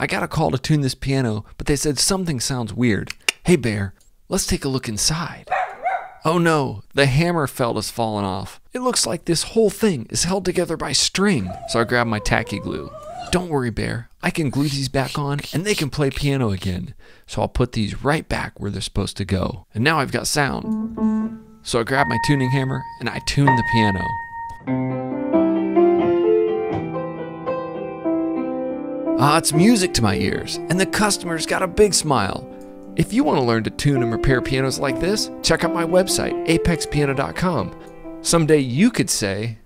I got a call to tune this piano, but they said something sounds weird. Hey, Bear, let's take a look inside. Oh no, the hammer felt has fallen off. It looks like this whole thing is held together by string. So I grabbed my tacky glue. Don't worry, Bear. I can glue these back on and they can play piano again. So I'll put these right back where they're supposed to go. And now I've got sound. So I grabbed my tuning hammer and I tuned the piano. Ah, it's music to my ears, and the customer's got a big smile. If you want to learn to tune and repair pianos like this, check out my website, apexpiano.com. Someday you could say,